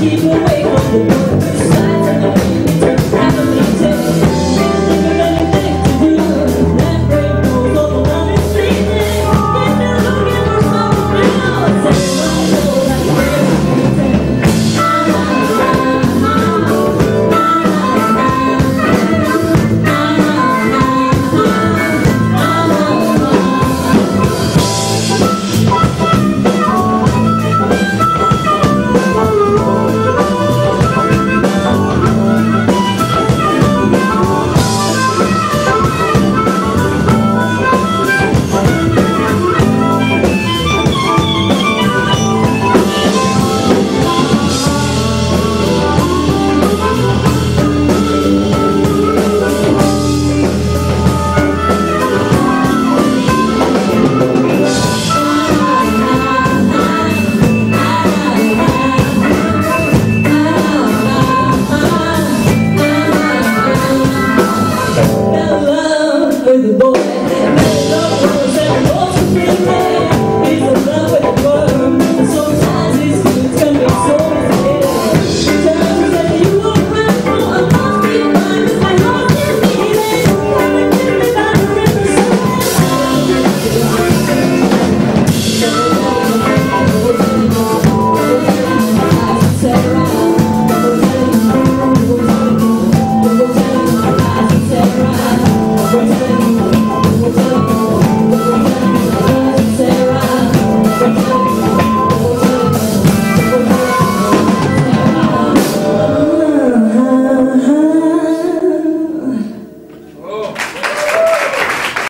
keep awake from the world.